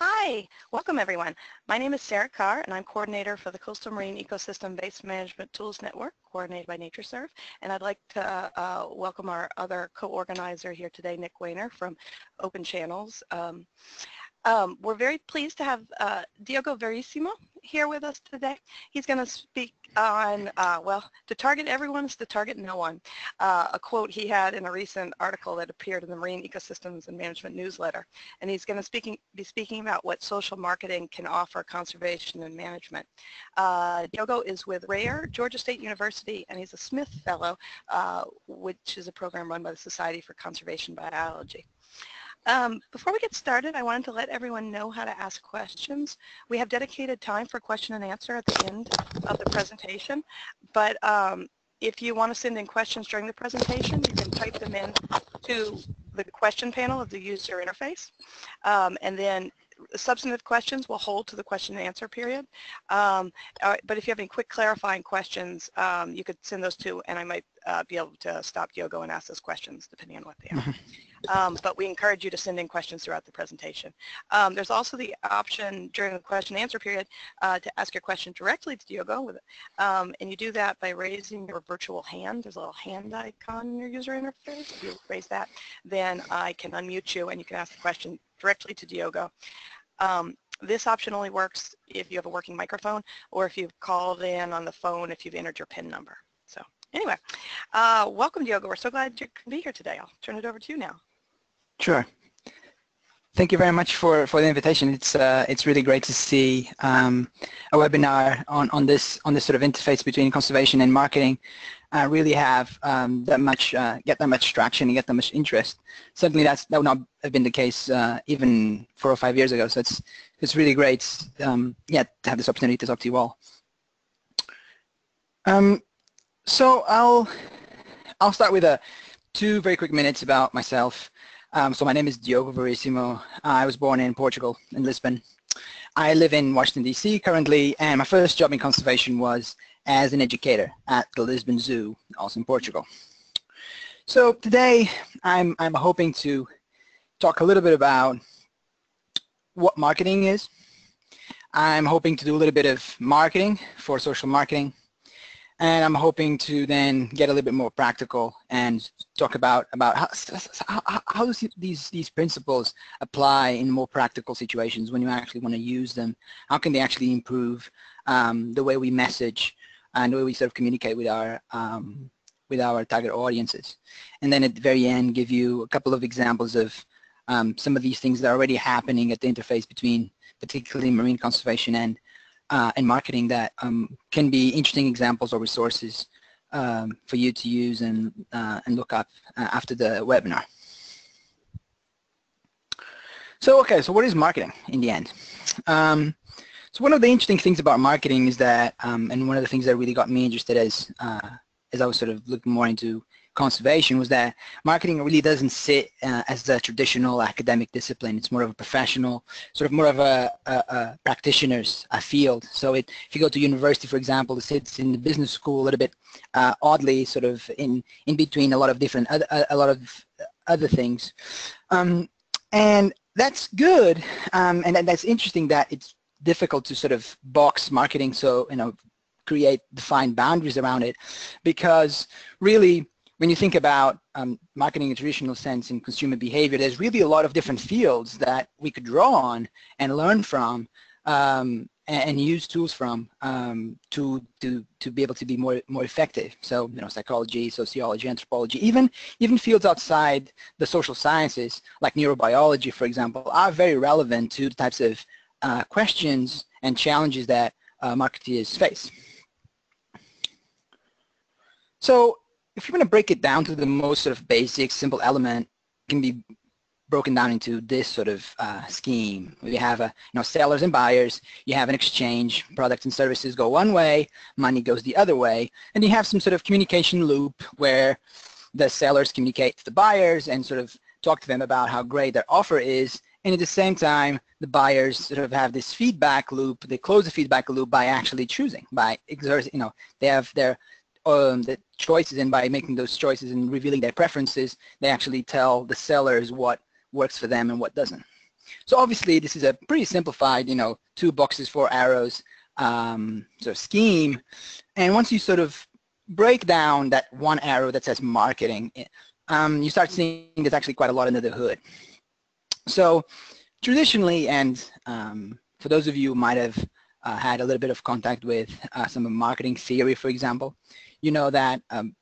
Hi, welcome everyone. My name is Sarah Carr and I'm coordinator for the Coastal Marine Ecosystem Based Management Tools Network coordinated by NatureServe and I'd like to uh, welcome our other co-organizer here today, Nick Wehner from Open Channels. Um, um, we're very pleased to have uh, Diogo Verissimo here with us today. He's going to speak on, uh, well, to target everyone is to target no one, uh, a quote he had in a recent article that appeared in the Marine Ecosystems and Management newsletter. And he's going to speaking, be speaking about what social marketing can offer conservation and management. Uh, Diogo is with Rare, Georgia State University, and he's a Smith Fellow, uh, which is a program run by the Society for Conservation Biology. Um, before we get started, I wanted to let everyone know how to ask questions. We have dedicated time for question and answer at the end of the presentation, but um, if you want to send in questions during the presentation, you can type them in to the question panel of the user interface, um, and then substantive questions will hold to the question and answer period. Um, uh, but if you have any quick clarifying questions, um, you could send those to, and I might uh, be able to stop Diogo and ask those questions depending on what they are. Um, but we encourage you to send in questions throughout the presentation. Um, there's also the option during the question and answer period uh, to ask your question directly to Diogo, with it. Um, and you do that by raising your virtual hand. There's a little hand icon in your user interface. If you raise that, then I can unmute you and you can ask the question directly to Diogo. Um, this option only works if you have a working microphone or if you've called in on the phone if you've entered your PIN number. So anyway, uh, welcome Diogo. We're so glad you can be here today. I'll turn it over to you now. Sure. Thank you very much for, for the invitation. It's uh, it's really great to see um, a webinar on, on this on this sort of interface between conservation and marketing uh, really have um, that much uh, get that much traction and get that much interest. Certainly, that's that would not have been the case uh, even four or five years ago. So it's it's really great, um, yeah, to have this opportunity to talk to you all. Um, so I'll I'll start with a two very quick minutes about myself. Um, so my name is Diogo Verissimo. I was born in Portugal, in Lisbon. I live in Washington, D.C. currently, and my first job in conservation was as an educator at the Lisbon Zoo, also in Portugal. So today, I'm, I'm hoping to talk a little bit about what marketing is. I'm hoping to do a little bit of marketing for social marketing and I'm hoping to then get a little bit more practical and talk about about how, how, how these these principles apply in more practical situations when you actually want to use them. How can they actually improve um, the way we message and the way we sort of communicate with our um, with our target audiences. And then at the very end, give you a couple of examples of um, some of these things that are already happening at the interface between particularly marine conservation and uh, and marketing that um, can be interesting examples or resources um, for you to use and, uh, and look up uh, after the webinar. So okay, so what is marketing in the end? Um, so one of the interesting things about marketing is that, um, and one of the things that really got me interested as, uh, as I was sort of looking more into conservation was that marketing really doesn't sit uh, as a traditional academic discipline. It's more of a professional, sort of more of a, a, a practitioner's a field. So it, if you go to university, for example, it sits in the business school a little bit uh, oddly, sort of in, in between a lot of different, a, a lot of other things. Um, and that's good, um, and, and that's interesting that it's difficult to sort of box marketing so, you know, create defined boundaries around it because really when you think about um, marketing in a traditional sense in consumer behavior, there's really a lot of different fields that we could draw on and learn from um, and, and, use tools from um, to, to, to be able to be more, more effective. So, you know, psychology, sociology, anthropology, even, even fields outside the social sciences, like neurobiology, for example, are very relevant to the types of uh, questions and challenges that uh, marketeers face. So if you want to break it down to the most sort of basic, simple element, it can be broken down into this sort of uh, scheme. We have a, you know, sellers and buyers. You have an exchange. Products and services go one way. Money goes the other way. And you have some sort of communication loop where the sellers communicate to the buyers and sort of talk to them about how great their offer is. And at the same time, the buyers sort of have this feedback loop. They close the feedback loop by actually choosing, by exerting, you know, they have their um, the choices and by making those choices and revealing their preferences, they actually tell the sellers what works for them and what doesn't. So obviously this is a pretty simplified, you know, two boxes, four arrows um, sort of scheme. And once you sort of break down that one arrow that says marketing, um, you start seeing there's actually quite a lot under the hood. So traditionally, and um, for those of you who might have uh, had a little bit of contact with uh, some of marketing theory, for example, you know that um,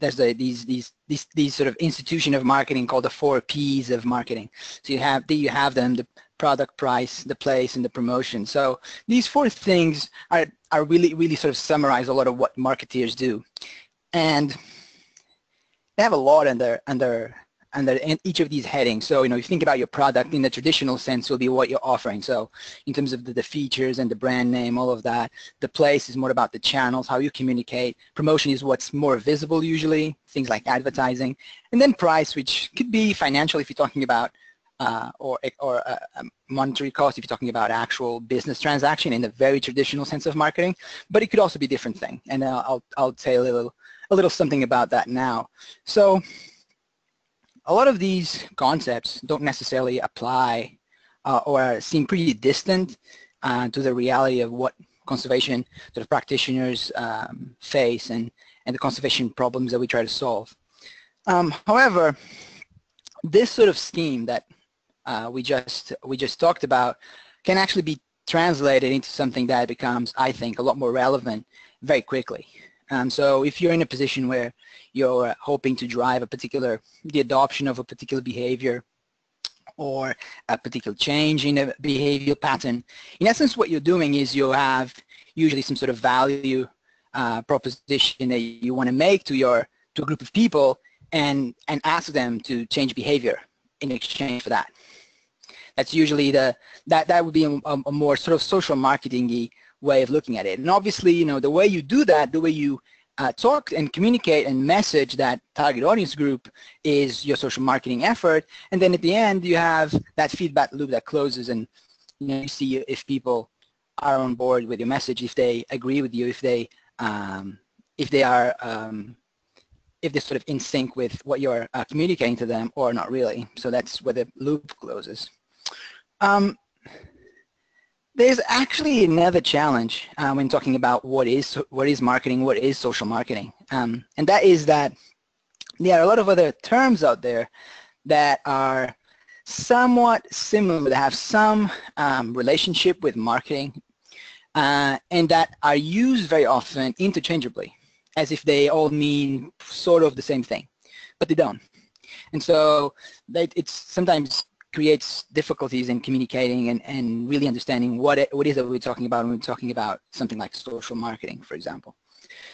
there's a, these these these these sort of institution of marketing called the four P's of marketing. So you have you have them the product, price, the place, and the promotion. So these four things are are really really sort of summarize a lot of what marketeers do, and they have a lot under under under each of these headings. So, you know, you think about your product in the traditional sense will be what you're offering. So in terms of the, the, features and the brand name, all of that. The place is more about the channels, how you communicate. Promotion is what's more visible usually, things like advertising. And then price, which could be financial if you're talking about uh, or, or a, a monetary cost if you're talking about actual business transaction in the very traditional sense of marketing, but it could also be a different thing. And uh, I'll, I'll say a little, a little something about that now. So a lot of these concepts don't necessarily apply uh, or seem pretty distant uh, to the reality of what conservation sort of practitioners um, face and, and the conservation problems that we try to solve. Um, however, this sort of scheme that uh, we just we just talked about can actually be translated into something that becomes, I think, a lot more relevant very quickly. Um, so if you're in a position where you're hoping to drive a particular, the adoption of a particular behavior or a particular change in a behavioral pattern, in essence what you're doing is you have usually some sort of value uh, proposition that you want to make to your to a group of people and and ask them to change behavior in exchange for that. That's usually the that that would be a, a more sort of social marketing way of looking at it. And obviously, you know, the way you do that, the way you uh, talk and communicate and message that target audience group is your social marketing effort. And then at the end, you have that feedback loop that closes and you, know, you see if people are on board with your message, if they agree with you, if they um, if they are um, if they're sort of in sync with what you're uh, communicating to them or not really. So that's where the loop closes. Um, there's actually another challenge uh, when talking about what is what is marketing, what is social marketing, um, and that is that there are a lot of other terms out there that are somewhat similar, that have some um, relationship with marketing, uh, and that are used very often interchangeably, as if they all mean sort of the same thing, but they don't. And so it's sometimes creates difficulties in communicating and, and really understanding what it, what is it we're talking about when we're talking about something like social marketing, for example.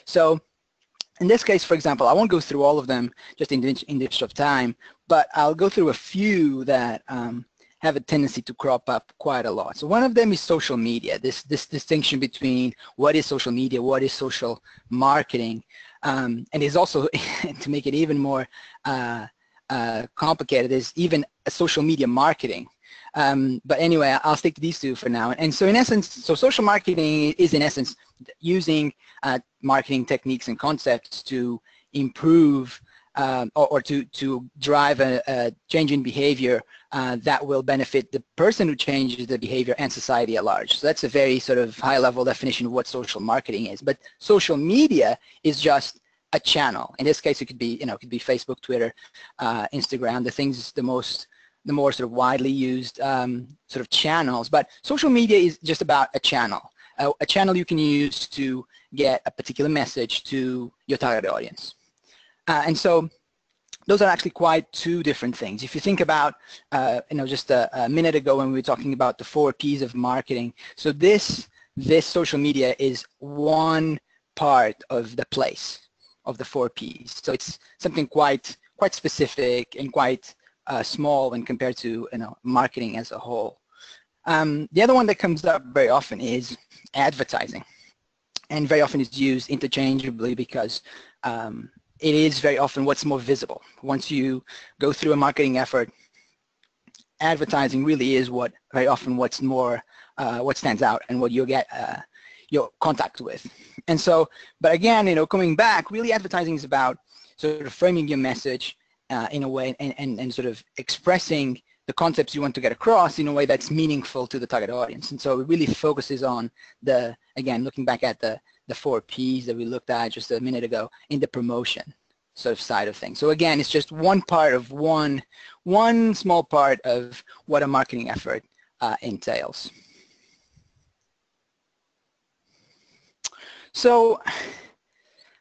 So in this case, for example, I won't go through all of them just in the interest of time, but I'll go through a few that um, have a tendency to crop up quite a lot. So one of them is social media, this, this distinction between what is social media, what is social marketing, um, and is also, to make it even more uh, uh, complicated is even social media marketing. Um, but anyway, I'll stick to these two for now. And so in essence, so social marketing is in essence using uh, marketing techniques and concepts to improve um, or, or, to, to drive a, a change in behavior uh, that will benefit the person who changes the behavior and society at large. So that's a very sort of high level definition of what social marketing is. But social media is just a channel. In this case, it could be, you know, it could be Facebook, Twitter, uh, Instagram, the things, the most, the more sort of widely used um, sort of channels. But social media is just about a channel, a, a channel you can use to get a particular message to your target audience. Uh, and so those are actually quite two different things. If you think about, uh, you know, just a, a, minute ago when we were talking about the four P's of marketing, so this, this social media is one part of the place of the four Ps. So it's something quite quite specific and quite uh, small when compared to you know marketing as a whole. Um, the other one that comes up very often is advertising, and very often is used interchangeably because um, it is very often what's more visible. Once you go through a marketing effort, advertising really is what very often what's more uh, what stands out and what you'll get uh, your contact with. And so, but again, you know, coming back, really advertising is about sort of framing your message uh, in a way and, and, and sort of expressing the concepts you want to get across in a way that's meaningful to the target audience. And so it really focuses on the, again, looking back at the, the four Ps that we looked at just a minute ago in the promotion sort of side of things. So again, it's just one part of one, one small part of what a marketing effort uh, entails. So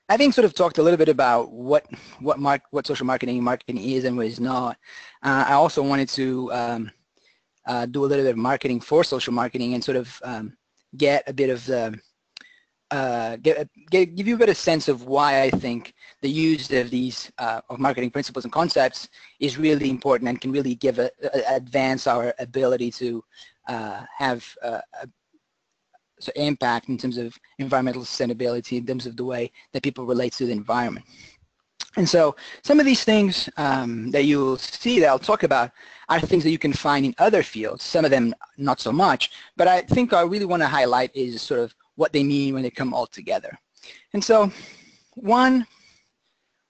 having sort of talked a little bit about what what mark what social marketing marketing is and what is not, uh, I also wanted to um, uh, do a little bit of marketing for social marketing and sort of um, get a bit of the uh, get, get, give you a bit of sense of why I think the use of these uh, of marketing principles and concepts is really important and can really give a, a advance our ability to uh, have a so impact in terms of environmental sustainability, in terms of the way that people relate to the environment. And so some of these things um, that you'll see that I'll talk about are things that you can find in other fields, some of them not so much, but I think I really want to highlight is sort of what they mean when they come all together. And so one,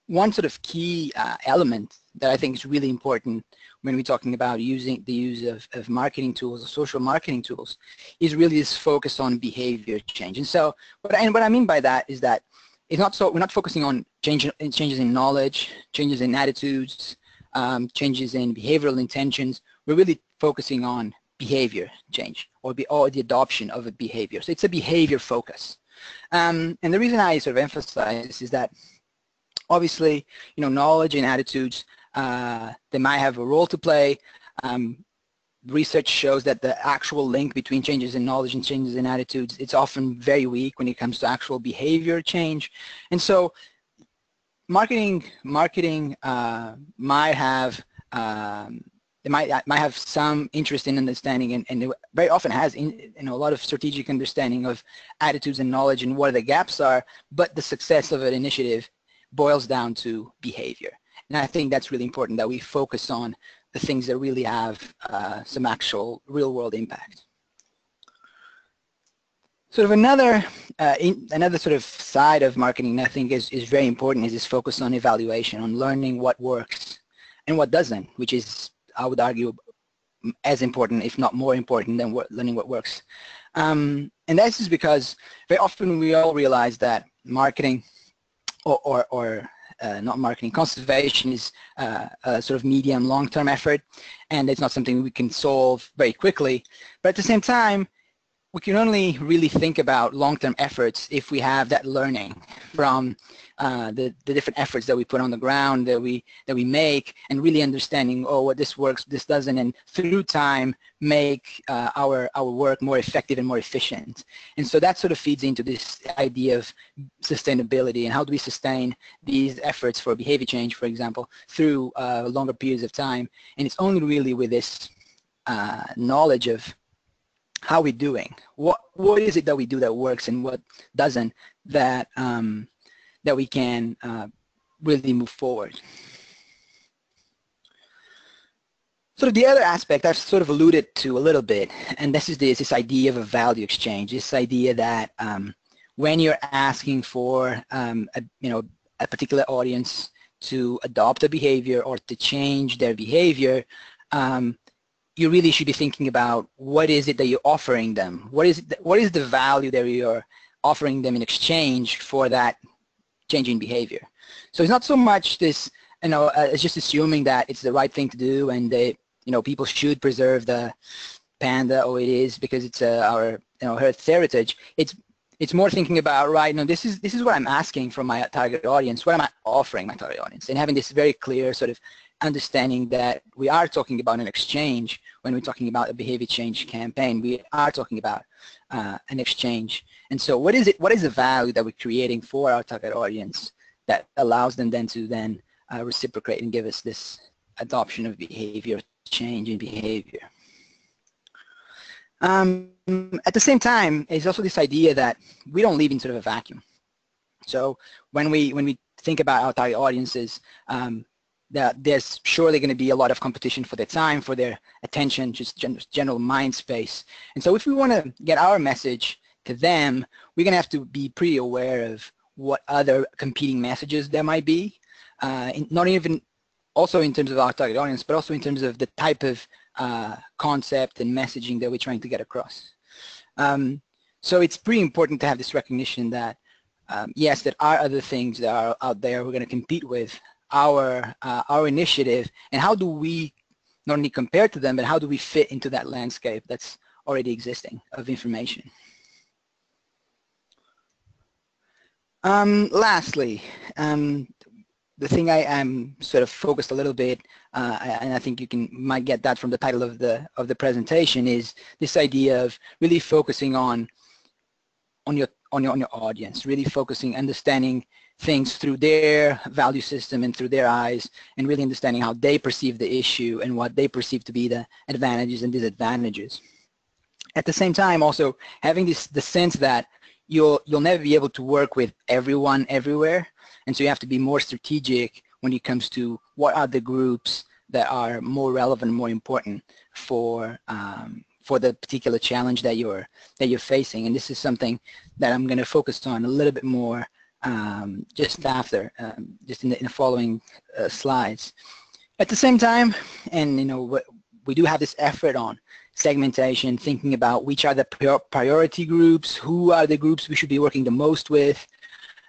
one sort of key uh, element that I think is really important when we're talking about using the use of, of marketing tools, social marketing tools, is really this focus on behavior change. And so, what, and what I mean by that is that it's not so, we're not focusing on change, changes in knowledge, changes in attitudes, um, changes in behavioral intentions. We're really focusing on behavior change or, be, or the adoption of a behavior. So it's a behavior focus. Um, and the reason I sort of emphasize this is that obviously, you know, knowledge and attitudes uh, they might have a role to play. Um, research shows that the actual link between changes in knowledge and changes in attitudes, it's often very weak when it comes to actual behavior change. And so marketing, marketing uh, might have um, they might might have some interest in understanding and, and very often has in, you know a lot of strategic understanding of attitudes and knowledge and what the gaps are but the success of an initiative boils down to behavior and I think that's really important that we focus on the things that really have uh, some actual real-world impact. Sort of another uh, in, another sort of side of marketing I think is, is very important is this focus on evaluation, on learning what works and what doesn't, which is, I would argue, as important, if not more important than what, learning what works. Um, and that's just because very often we all realize that marketing or, or, or not marketing. Conservation is uh, a sort of medium long-term effort and it's not something we can solve very quickly. But at the same time, we can only really think about long-term efforts if we have that learning from uh, the, the different efforts that we put on the ground that we that we make and really understanding oh what this works this doesn't and through time make uh, our our work more effective and more efficient and so that sort of feeds into this idea of sustainability and how do we sustain these efforts for behavior change for example through uh, longer periods of time and it's only really with this uh, knowledge of how we're doing? What what is it that we do that works and what doesn't that um, that we can uh, really move forward? Of the other aspect I've sort of alluded to a little bit, and this is this, this idea of a value exchange, this idea that um, when you're asking for um, a, you know, a particular audience to adopt a behavior or to change their behavior, um, you really should be thinking about what is it that you're offering them? What is, the, what is the value that you're offering them in exchange for that changing behavior? So it's not so much this, you know, uh, it's just assuming that it's the right thing to do and they, you know, people should preserve the panda or it is because it's uh, our, you know, heritage. It's it's more thinking about right now this is this is what I'm asking from my target audience what am I offering my target audience and having this very clear sort of understanding that we are talking about an exchange when we're talking about a behavior change campaign. We are talking about uh, an exchange. And so what is it? What is the value that we're creating for our target audience that allows them then to then uh, reciprocate and give us this adoption of behavior, change in behavior? Um, at the same time, there's also this idea that we don't live in sort of a vacuum. So when we when we think about our target audiences, um, there's surely going to be a lot of competition for their time, for their attention, just gen general mind space. And so if we want to get our message to them, we're going to have to be pretty aware of what other competing messages there might be, uh, in, not even also in terms of our target audience, but also in terms of the type of uh, concept and messaging that we're trying to get across. Um, so it's pretty important to have this recognition that um, yes, there are other things that are out there we're going to compete with our uh, our initiative, and how do we not only compare to them, but how do we fit into that landscape that's already existing of information? Um, lastly, um, the thing I am sort of focused a little bit, uh, and I think you can might get that from the title of the of the presentation, is this idea of really focusing on on your on your on your audience, really focusing, understanding things through their value system and through their eyes, and really understanding how they perceive the issue and what they perceive to be the advantages and disadvantages. At the same time, also having this the sense that you'll you'll never be able to work with everyone everywhere, and so you have to be more strategic when it comes to what are the groups that are more relevant, more important for um, for the particular challenge that you're that you're facing. And this is something that I'm going to focus on a little bit more um, just after, um, just in the, in the following uh, slides. At the same time, and you know, we do have this effort on segmentation, thinking about which are the priority groups, who are the groups we should be working the most with.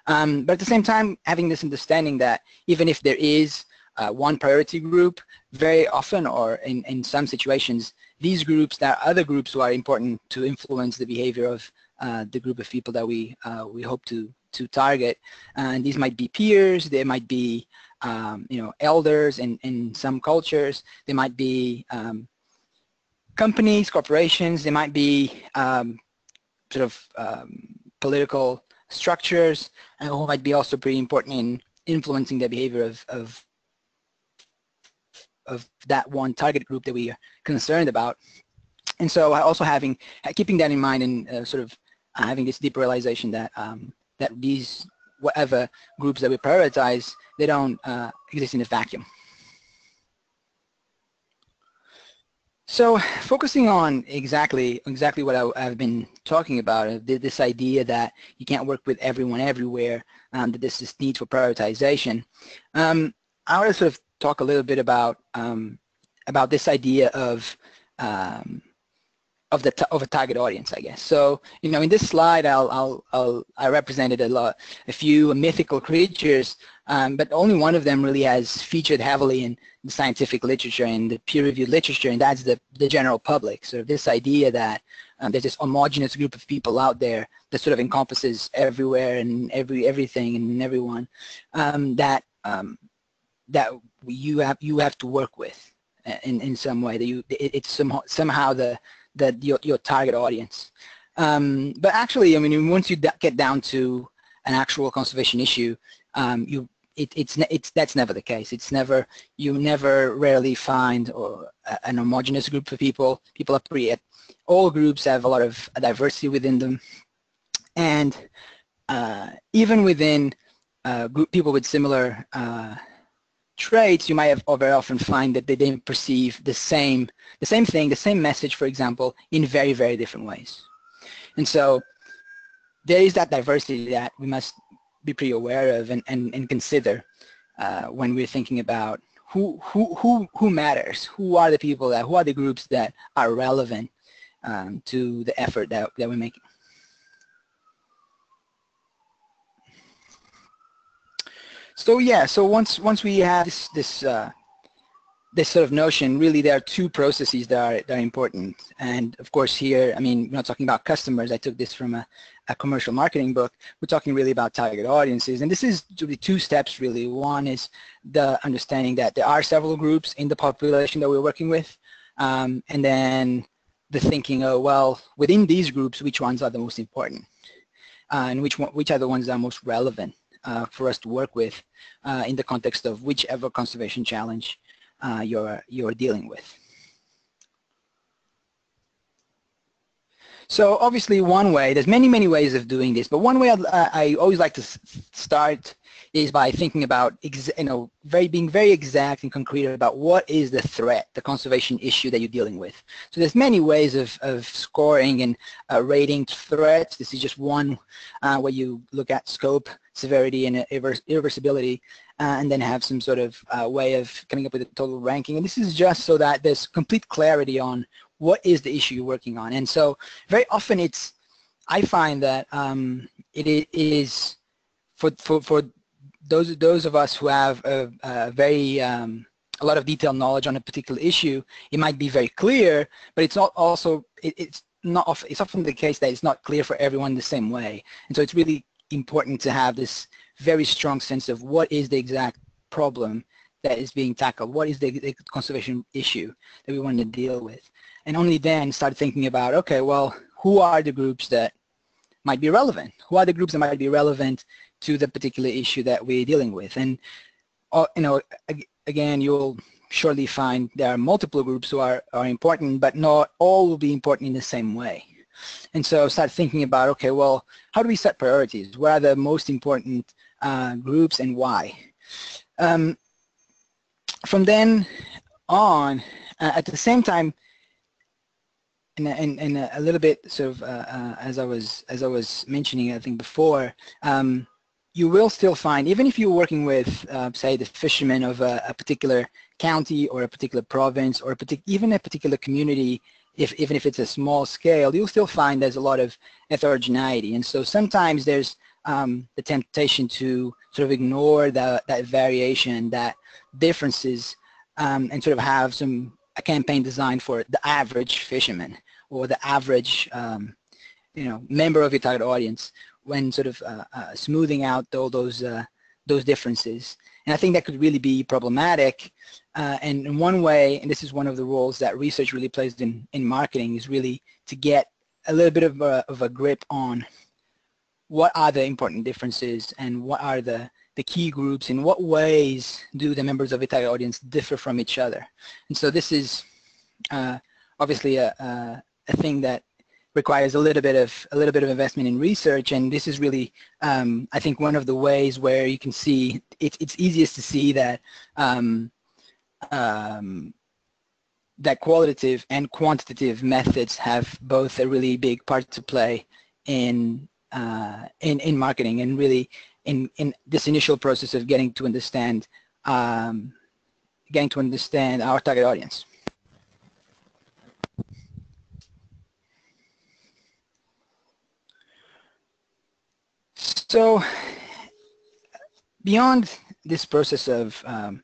Um, but at the same time, having this understanding that even if there is uh, one priority group, very often or in, in some situations, these groups, there are other groups who are important to influence the behavior of the group of people that we, uh, we hope to, to target. And these might be peers, they might be um, you know, elders in, in some cultures, they might be um, companies, corporations, they might be um, sort of um, political structures, and who might be also pretty important in influencing the behavior of, of of that one target group that we are concerned about. And so I also having, keeping that in mind and uh, sort of uh, having this deep realization that, um, that these, whatever groups that we prioritize, they don't uh, exist in a vacuum. So focusing on exactly exactly what I, have been talking about, uh, this idea that you can't work with everyone everywhere, um, that this is need for prioritization. Um, I want to sort of talk a little bit about um, about this idea of um, of the of a target audience, I guess. So you know, in this slide, I'll I'll, I'll I represented a lot a few mythical creatures, um, but only one of them really has featured heavily in the scientific literature and the peer-reviewed literature, and that's the the general public. So this idea that um, there's this homogenous group of people out there that sort of encompasses everywhere and every everything and everyone um, that um, that you have you have to work with uh, in in some way that you it, it's somehow somehow the the your, your target audience. Um, but actually I mean once you get down to an actual conservation issue um, you it, it's it's that's never the case. It's never you never rarely find or an homogenous group of people. People are pretty all groups have a lot of diversity within them. And uh, even within uh, group people with similar uh, traits, you might have very often find that they didn't perceive the same, the same thing, the same message, for example, in very, very different ways. And so there is that diversity that we must be pretty aware of and, and, and consider uh, when we're thinking about who, who, who, who matters, who are the people that, who are the groups that are relevant um, to the effort that, that we're making. So yeah, so once once we have this this uh, this sort of notion, really there are two processes that are, that are important. And of course here, I mean, we're not talking about customers. I took this from a, a commercial marketing book. We're talking really about target audiences. And this is really two steps really. One is the understanding that there are several groups in the population that we're working with. Um, and then the thinking, oh, well, within these groups, which ones are the most important? Uh, and which, one, which are the ones that are most relevant? Uh, for us to work with uh, in the context of whichever conservation challenge uh, you're, you're dealing with. So obviously one way, there's many, many ways of doing this, but one way I, I always like to start is by thinking about, you know, very being very exact and concrete about what is the threat, the conservation issue that you're dealing with. So there's many ways of, of scoring and uh, rating threats. This is just one uh, where you look at scope, severity, and irreversibility. uh, and then have some sort of uh, way of coming up with a total ranking. And this is just so that there's complete clarity on what is the issue you're working on. And so very often it's, I find that um, it is for, for, for those, those of us who have a, a very, um, a lot of detailed knowledge on a particular issue, it might be very clear, but it's not also, it, it's not, often, it's often the case that it's not clear for everyone the same way. And so it's really important to have this very strong sense of what is the exact problem that is being tackled, what is the, the conservation issue that we want to deal with. And only then start thinking about, okay, well, who are the groups that might be relevant? Who are the groups that might be relevant to the particular issue that we're dealing with? And, uh, you know, again, you'll surely find there are multiple groups who are, are important, but not all will be important in the same way. And so start thinking about, okay, well, how do we set priorities? What are the most important uh, groups and why? Um, from then on, uh, at the same time, and, and, and a little bit sort of uh, uh, as I was as I was mentioning, I think before, um, you will still find, even if you're working with, uh, say, the fishermen of a, a, particular county or a particular province or a partic even a particular community, if, even if it's a small scale, you'll still find there's a lot of heterogeneity. And so sometimes there's um, the temptation to sort of ignore the, that variation, that differences, um, and sort of have some a campaign designed for the average fisherman or the average um, you know member of your target audience when sort of uh, uh, smoothing out all those uh, those differences. And I think that could really be problematic. Uh, and in one way, and this is one of the roles that research really plays in, in marketing, is really to get a little bit of a, of a grip on what are the important differences and what are the, the key groups, in what ways do the members of a target audience differ from each other. And so this is uh, obviously a, a, a thing that requires a little bit of a little bit of investment in research and this is really um, I think one of the ways where you can see it, it's easiest to see that um, um, that qualitative and quantitative methods have both a really big part to play in uh, in, in marketing and really in, in this initial process of getting to understand um, getting to understand our target audience. So beyond this process of um,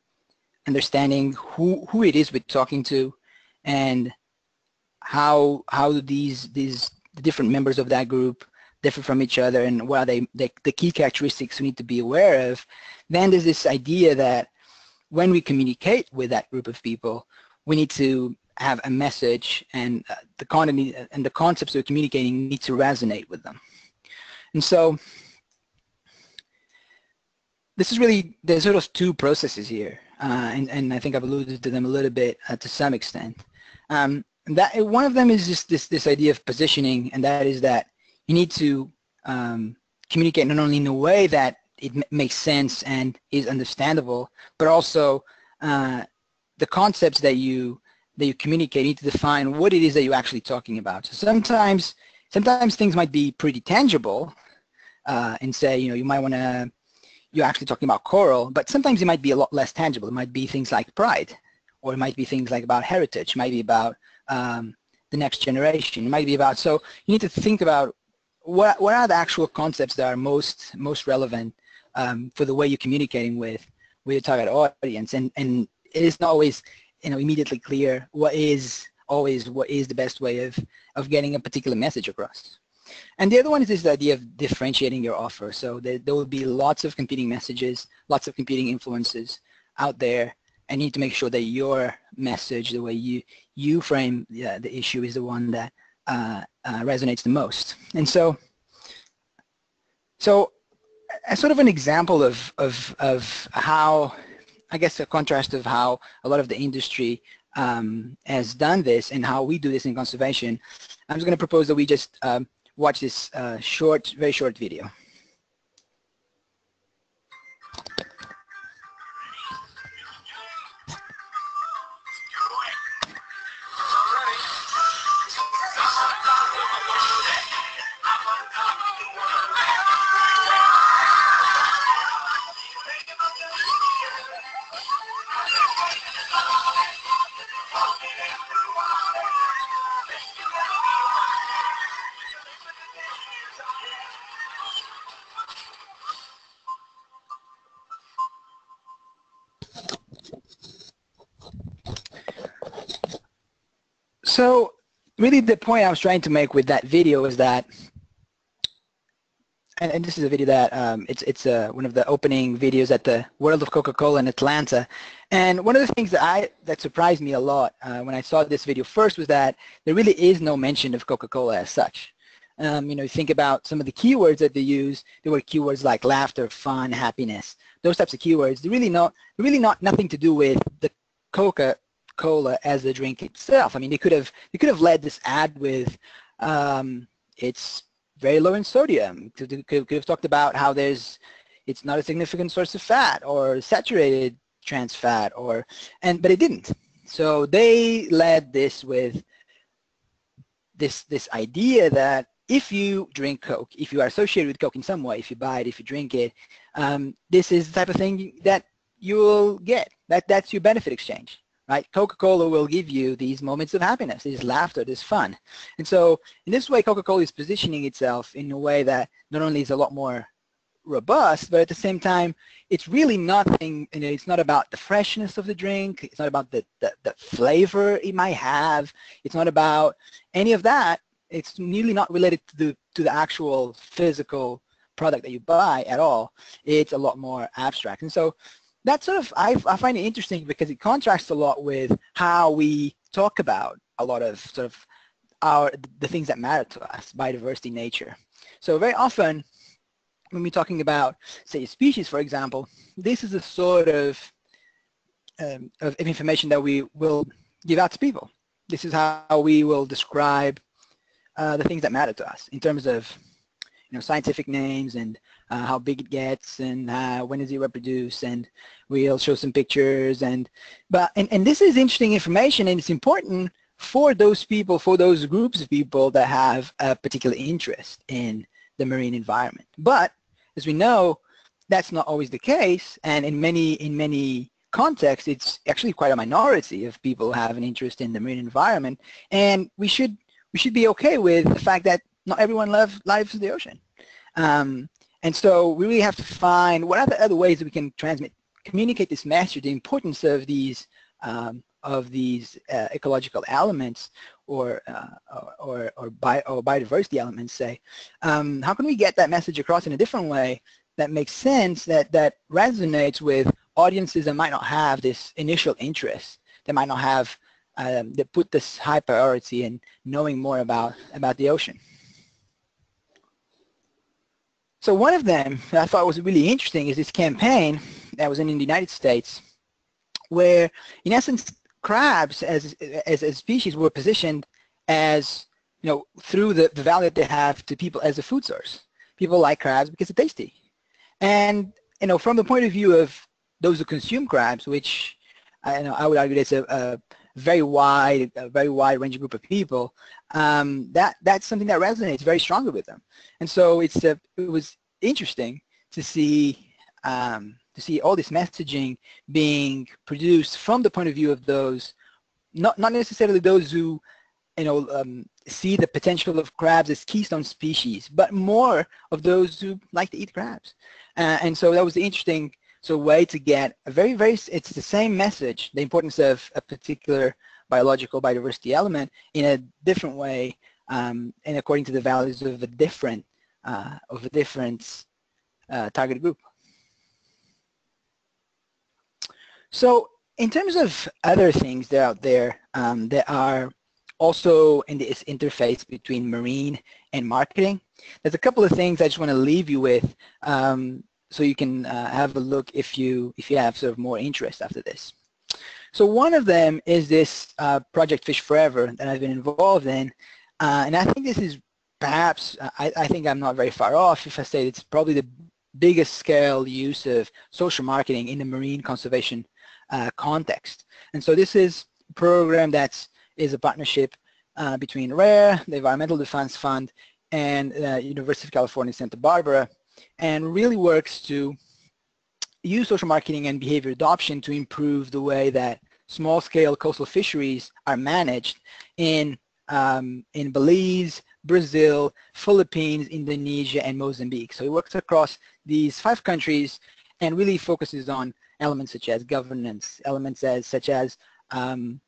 understanding who, who it is we're talking to and how how these these the different members of that group differ from each other and what are they the, the key characteristics we need to be aware of, then there's this idea that when we communicate with that group of people, we need to have a message and uh, the content and the concepts we're communicating need to resonate with them. And so this is really, there's sort of two processes here, uh, and, and I think I've alluded to them a little bit uh, to some extent. Um, that One of them is just this, this idea of positioning, and that is that you need to um, communicate not only in a way that it makes sense and is understandable, but also uh, the concepts that you that you communicate need to define what it is that you're actually talking about. So sometimes sometimes things might be pretty tangible uh, and say, you know, you might want to you're actually talking about coral, but sometimes it might be a lot less tangible. It might be things like pride, or it might be things like about heritage, it might be about um, the next generation, it might be about, so you need to think about what, what are the actual concepts that are most, most relevant um, for the way you're communicating with, with your target audience. And, and it is not always you know, immediately clear what is always what is the best way of, of getting a particular message across. And the other one is this idea of differentiating your offer. So there, there will be lots of competing messages, lots of competing influences out there, and you need to make sure that your message, the way you, you frame the, the issue is the one that uh, uh, resonates the most. And so, so as sort of an example of, of, of how, I guess a contrast of how a lot of the industry um, has done this and how we do this in conservation, I'm just going to propose that we just um, watch this uh, short, very short video. The point I was trying to make with that video is that and, and this is a video that um, it's it's uh, one of the opening videos at the World of Coca-Cola in Atlanta. And one of the things that I that surprised me a lot uh, when I saw this video first was that there really is no mention of Coca-Cola as such. Um, you know, think about some of the keywords that they use. There were keywords like laughter, fun, happiness. Those types of keywords. They're really not really not nothing to do with the Coca-Cola as the drink itself. I mean, they could have they could have led this ad with um, it's very low in sodium. Could, could, have talked about how there's, it's not a significant source of fat or saturated trans fat or, and, but it didn't. So they led this with this, this idea that if you drink Coke, if you are associated with Coke in some way, if you buy it, if you drink it, um, this is the type of thing that you will get. That, that's your benefit exchange right? Coca-Cola will give you these moments of happiness, this laughter, this fun. And so in this way, Coca-Cola is positioning itself in a way that not only is a lot more robust, but at the same time, it's really nothing, you know, it's not about the freshness of the drink, it's not about the, the, the flavor it might have, it's not about any of that. It's really not related to the, to the actual physical product that you buy at all. It's a lot more abstract. And so that sort of, I, I find it interesting because it contrasts a lot with how we talk about a lot of sort of our, the things that matter to us, biodiversity, nature. So very often when we're talking about, say, species, for example, this is the sort of, um, of information that we will give out to people. This is how we will describe uh, the things that matter to us in terms of you know, scientific names and uh, how big it gets and uh, when does it reproduce and we'll show some pictures and but and, and this is interesting information and it's important for those people for those groups of people that have a particular interest in the marine environment. But as we know that's not always the case and in many in many contexts it's actually quite a minority of people who have an interest in the marine environment and we should we should be okay with the fact that not everyone love, lives the ocean. Um, and so we really have to find what are the other ways that we can transmit, communicate this message, the importance of these um, of these uh, ecological elements or, uh, or, or, bio, or, biodiversity elements, say. Um, how can we get that message across in a different way that makes sense, that, that resonates with audiences that might not have this initial interest, that might not have, um, that put this high priority in knowing more about, about the ocean. So one of them that I thought was really interesting is this campaign that was in the United States where in essence crabs as, as a species were positioned as, you know, through the, the value that they have to people as a food source. People like crabs because they're tasty. And, you know, from the point of view of those who consume crabs, which I, know, I would argue that's a, a very wide, a very wide range group of people, um, that that's something that resonates very strongly with them. And so it's a, it was interesting to see um, to see all this messaging being produced from the point of view of those, not not necessarily those who, you know, um, see the potential of crabs as keystone species, but more of those who like to eat crabs. Uh, and so that was interesting so a way to get a very, very, it's the same message, the importance of a particular biological biodiversity element in a different way um, and according to the values of a different, uh, of a different uh, target group. So in terms of other things that are out there um, that are also in this interface between marine and marketing, there's a couple of things I just want to leave you with um, so you can uh, have a look if you if you have sort of more interest after this. So one of them is this uh, project Fish Forever that I've been involved in, uh, and I think this is perhaps I, I think I'm not very far off if I say it's probably the biggest scale use of social marketing in the marine conservation uh, context. And so this is a program that is a partnership uh, between RARE, the Environmental Defense Fund, and uh, University of California, Santa Barbara, and really works to use social marketing and behavior adoption to improve the way that small-scale coastal fisheries are managed in, um, in Belize, Brazil, Philippines, Indonesia, and Mozambique. So it works across these five countries and really focuses on elements such as governance, elements as, such as um,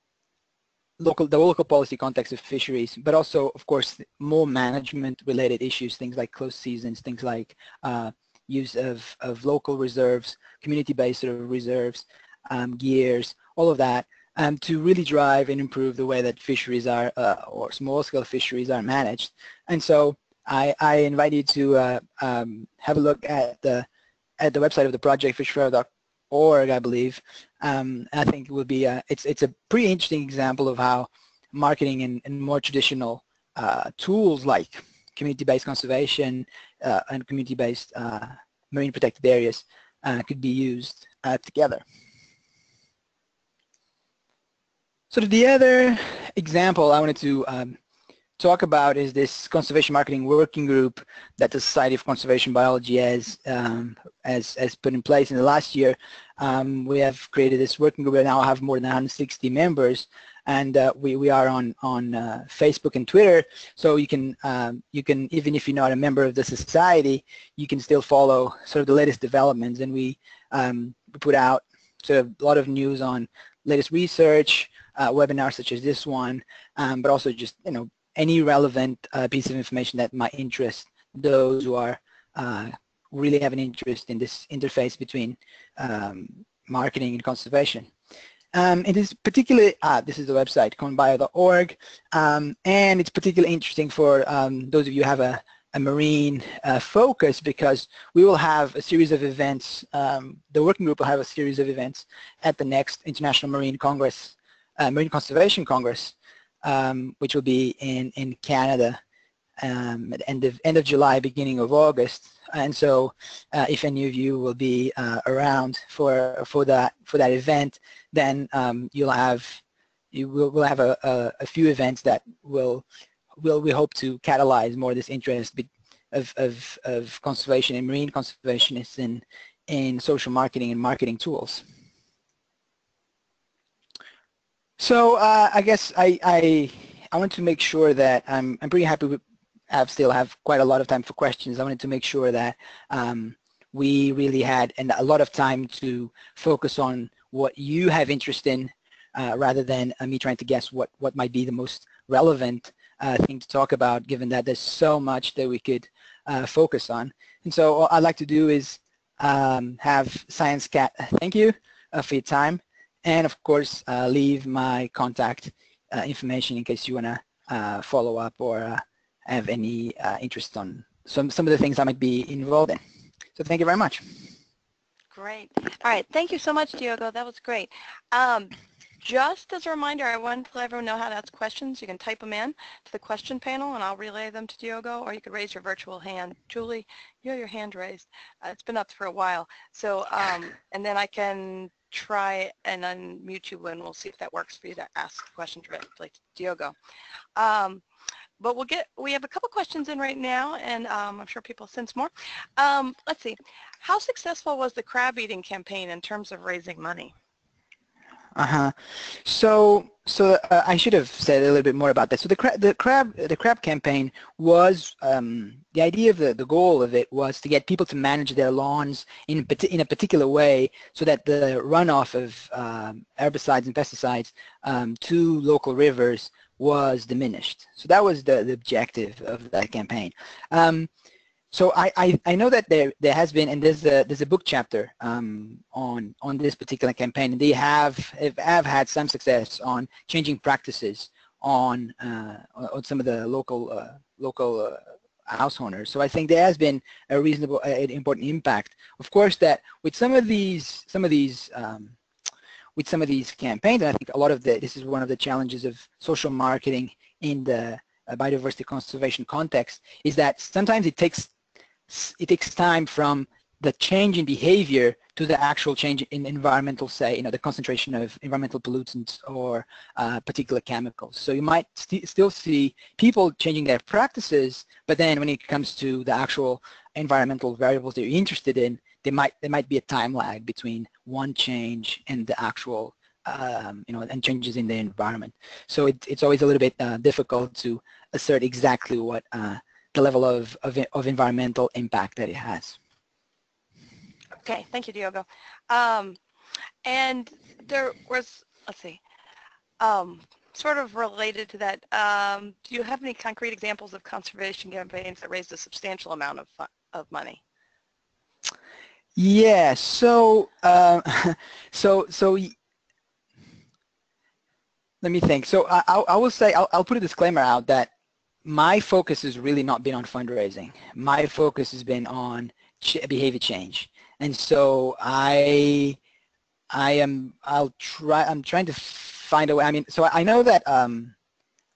local the local policy context of fisheries, but also, of course, more management-related issues, things like closed seasons, things like uh, use of, of local reserves, community-based reserves, um, gears, all of that, um, to really drive and improve the way that fisheries are, uh, or small-scale fisheries are managed. And so I, I invite you to uh, um, have a look at the at the website of the project, fishforever.org, I believe. Um, I think it will be a, it's it's a pretty interesting example of how marketing and, and more traditional uh, tools like community-based conservation uh, and community-based uh, marine protected areas uh, could be used uh, together. So the other example I wanted to um, talk about is this conservation marketing working group that the Society of Conservation Biology has, um, has, has put in place. In the last year. Um, we have created this working group. And now have more than 160 members and uh, we, we are on, on uh, Facebook and Twitter. So you can, um, you can, even if you're not a member of the society, you can still follow sort of the latest developments. And we, um, put out sort of a lot of news on latest research, uh, webinars such as this one, um, but also just, you know, any relevant uh, piece of information that might interest those who are uh, really have an interest in this interface between um, marketing and conservation. Um, it is particularly, ah, this is the website, conbio.org, um, and it's particularly interesting for um, those of you who have a, a marine uh, focus because we will have a series of events, um, the working group will have a series of events at the next International Marine Congress uh, Marine Conservation Congress, um, which will be in, in Canada um, at the end of, end of July, beginning of August. And so uh, if any of you will be uh, around for, for, that, for that event, then um, you'll have, you will will have a, a, a, few events that will, will we hope to catalyze more this interest of, of, of conservation and marine conservationists in, in social marketing and marketing tools. So uh, I guess I, I I want to make sure that I'm I'm pretty happy with I still have quite a lot of time for questions. I wanted to make sure that um, we really had and a lot of time to focus on what you have interest in uh, rather than uh, me trying to guess what, what might be the most relevant uh, thing to talk about given that there's so much that we could uh, focus on. And so what I'd like to do is um, have Science Cat thank you uh, for your time and of course uh, leave my contact uh, information in case you want to uh, follow up or have any interest on some, some of the things I might be involved in. So thank you very much. Great. All right. Thank you so much, Diogo. That was great. Um, just as a reminder, I want to let everyone know how to ask questions. You can type them in to the question panel, and I'll relay them to Diogo, or you could raise your virtual hand. Julie, you have your hand raised. Uh, it's been up for a while. So, um, and then I can try and unmute you and we'll see if that works for you to ask questions directly to Diogo. Um, but we'll get, we have a couple questions in right now and um, I'm sure people sense more. Um, let's see, how successful was the crab eating campaign in terms of raising money? Uh-huh. So, so uh, I should have said a little bit more about that. So the crab, the crab, the crab campaign was um, the idea of the the goal of it was to get people to manage their lawns in in a particular way, so that the runoff of um, herbicides and pesticides um, to local rivers was diminished. So that was the, the objective of that campaign. Um, so I, I, I, know that there there has been and there's a there's a book chapter um, on on this particular campaign they have have had some success on changing practices on uh, on some of the local uh, local uh, house owners. So I think there has been a reasonable uh, important impact. Of course, that with some of these some of these um, with some of these campaigns, and I think a lot of the this is one of the challenges of social marketing in the uh, biodiversity conservation context is that sometimes it takes it takes time from the change in behavior to the actual change in environmental, say, you know, the concentration of environmental pollutants or uh, particular chemicals. So you might st still see people changing their practices, but then when it comes to the actual environmental variables that you're interested in, there might there might be a time lag between one change and the actual, um, you know, and changes in the environment. So it, it's always a little bit uh, difficult to assert exactly what uh, the level of, of, of environmental impact that it has. Okay, thank you, Diogo. Um, and there was, let's see, um, sort of related to that, um, do you have any concrete examples of conservation campaigns that raised a substantial amount of, of money? Yeah, so, uh, so, so, let me think. So I, I will say, I'll, I'll put a disclaimer out that my focus has really not been on fundraising. My focus has been on ch behavior change. And so I, I am, I'll try, I'm trying to find a way. I mean, so I know that, um,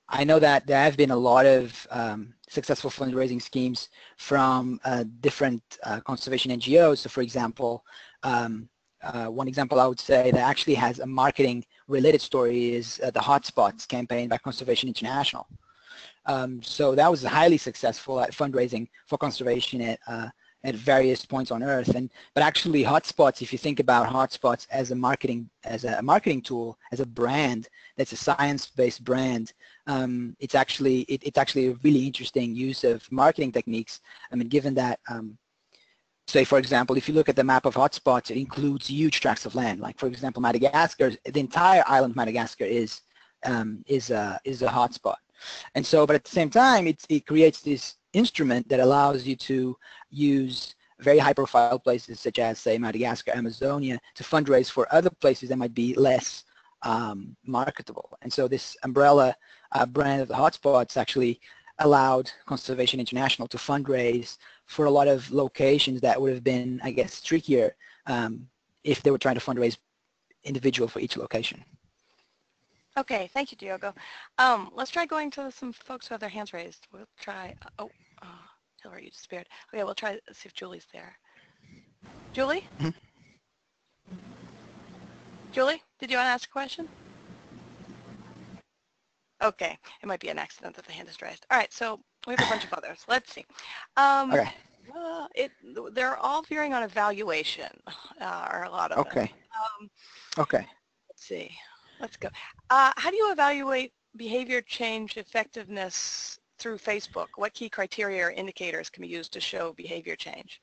I know that there have been a lot of um, successful fundraising schemes from uh, different uh, conservation NGOs. So for example, um, uh, one example I would say that actually has a marketing related story is uh, the Hotspots campaign by Conservation International. Um, so that was highly successful at fundraising for conservation at, uh, at various points on Earth. And but actually, hotspots. If you think about hotspots as a marketing as a marketing tool, as a brand, that's a science-based brand. Um, it's actually it, it's actually a really interesting use of marketing techniques. I mean, given that. Um, say, for example, if you look at the map of hotspots, it includes huge tracts of land. Like, for example, Madagascar, the entire island of Madagascar is um, is a is a hotspot. And so, but at the same time, it, it creates this instrument that allows you to use very high profile places such as say Madagascar, Amazonia to fundraise for other places that might be less um, marketable. And so this umbrella uh, brand of the hotspots actually allowed Conservation International to fundraise for a lot of locations that would have been, I guess, trickier um, if they were trying to fundraise individual for each location. Okay, thank you, Diogo. Um, let's try going to some folks who have their hands raised. We'll try, uh, oh, uh, Hillary, you disappeared. Okay, we'll try see if Julie's there. Julie? Mm -hmm. Julie, did you want to ask a question? Okay, it might be an accident that the hand is raised. All right, so we have a bunch of others. Let's see. Um, okay. Uh, it, they're all veering on evaluation, uh, or a lot of okay. Um, okay. Let's see. Let's go. Uh, how do you evaluate behavior change effectiveness through Facebook? What key criteria or indicators can be used to show behavior change?